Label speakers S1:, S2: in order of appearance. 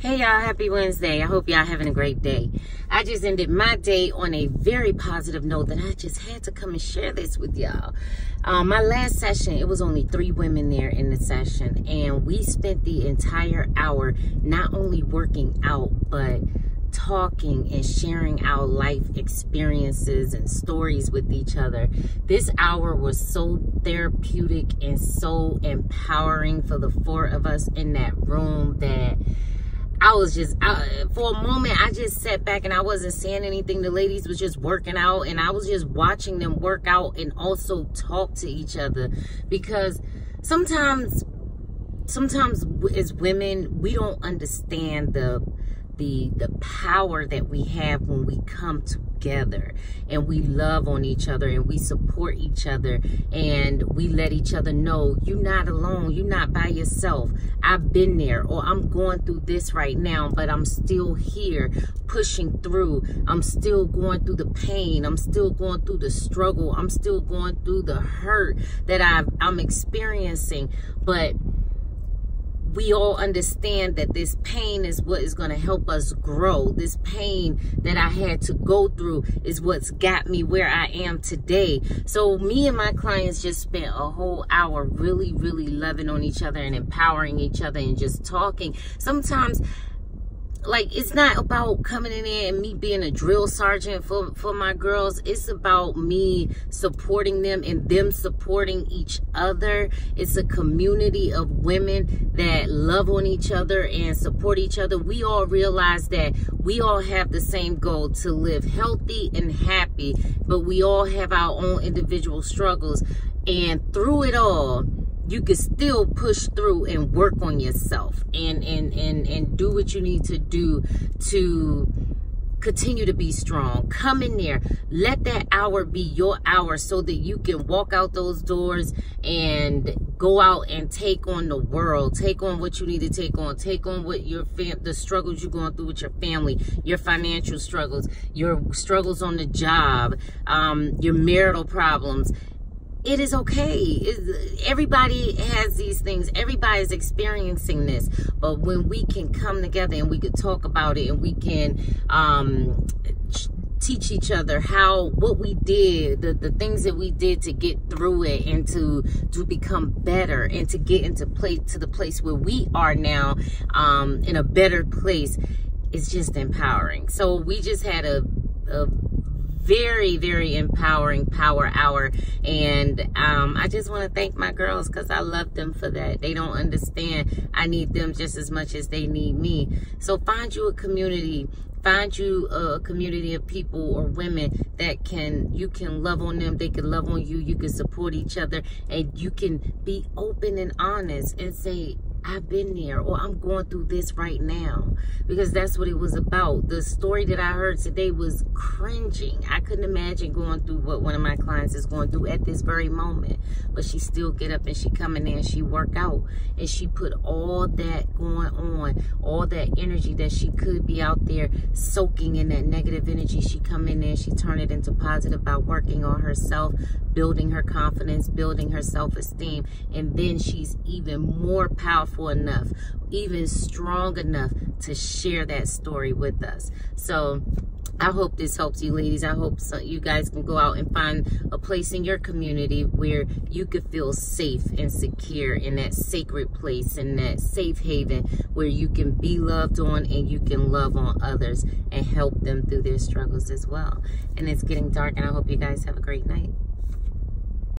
S1: Hey y'all, happy Wednesday. I hope y'all having a great day. I just ended my day on a very positive note that I just had to come and share this with y'all. Um, my last session, it was only three women there in the session, and we spent the entire hour not only working out, but talking and sharing our life experiences and stories with each other. This hour was so therapeutic and so empowering for the four of us in that room that I was just, for a moment, I just sat back and I wasn't saying anything. The ladies was just working out and I was just watching them work out and also talk to each other because sometimes, sometimes as women, we don't understand the, the the power that we have when we come together and we love on each other and we support each other and we let each other know you're not alone. You're not by yourself. I've been there or i'm going through this right now but i'm still here pushing through. I'm still going through the pain. I'm still going through the struggle. I'm still going through the hurt that I've, i'm experiencing. But we all understand that this pain is what is going to help us grow. This pain that I had to go through is what's got me where I am today. So me and my clients just spent a whole hour really, really loving on each other and empowering each other and just talking. Sometimes like it's not about coming in there and me being a drill sergeant for for my girls. It's about me supporting them and them supporting each other. It's a community of women that love on each other and support each other. We all realize that we all have the same goal to live healthy and happy but we all have our own individual struggles. And through it all you can still push through and work on yourself and and and and do what you need to do to continue to be strong. Come in there. Let that hour be your hour so that you can walk out those doors and go out and take on the world. Take on what you need to take on. Take on what your fam the struggles you're going through with your family your financial struggles your struggles on the job um, your marital problems it is okay. everybody has these things. Everybody's experiencing this. But when we can come together and we can talk about it and we can um, teach each other how what we did the, the things that we did to get through it and to to become better and to get into place to the place where we are now um, in a better place is just empowering so we just had a, a very, very empowering power hour. And um, I just want to thank my girls because I love them for that. They don't understand. I need them just as much as they need me. So find you a community find you a community of people or women that can you can love on them they can love on you you can support each other and you can be open and honest and say I've been there or I'm going through this right now because that's what it was about. The story that I heard today was cringing. I couldn't imagine going through what one of my clients is going through at this very moment. But she still get up and she come in there and she work out and she put all that going on, all that energy that she could be out there soaking in that negative energy. She come in there and she turn it into positive by working on herself, building her confidence, building her self-esteem. And then she's even more powerful enough, even strong enough to share that story with us. So I hope this helps you ladies. I hope so you guys can go out and find a place in your community where you could feel safe and secure in that sacred place, in that safe haven where you can be loved on and you can love on others and help them through their struggles as well. And it's getting dark and I hope you guys have a great night.